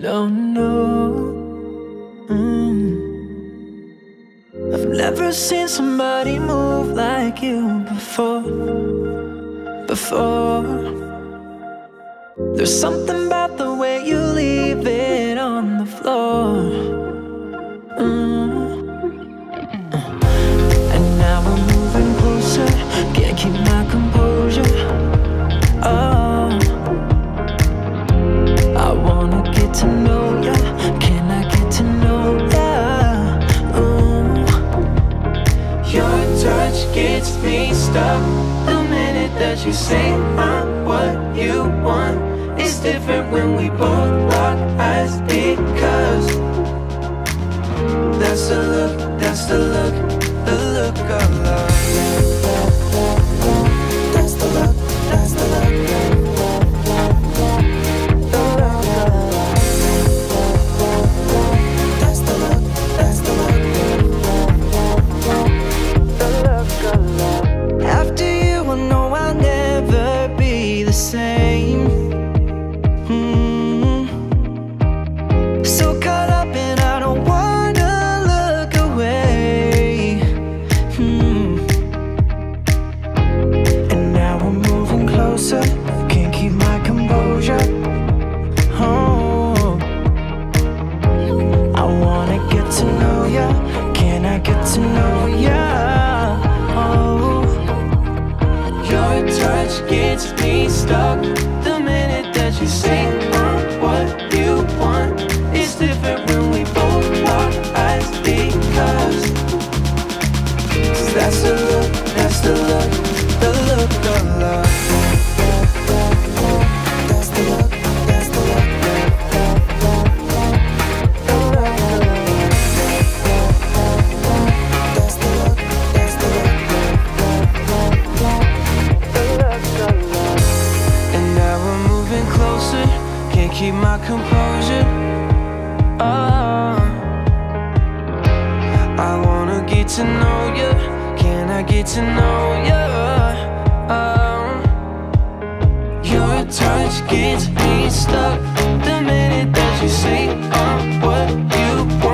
No, no. Mm. I've never seen somebody move like you before. Before. There's something about the way you leave it on the floor. Mm. you say, I'm what you want. It's different when we both lock eyes because that's the look, that's the look, the look of love. ya? Can I get to know ya? Oh, your touch gets me stuck. to know you? Can I get to know you? Um, oh. Your touch gets me stuck the minute that you say I'm what you want.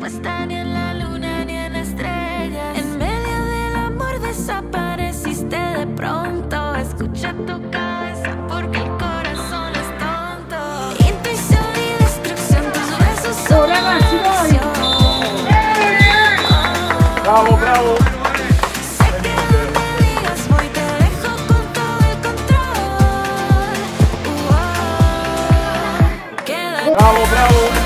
respuesta ni en la luna ni en estrellas. En medio del amor desapareciste de pronto. Escucha tu cabeza porque el corazón es tonto. Intuición y destrucción, tus besos son la Bravo, bravo. Bravo, bravo.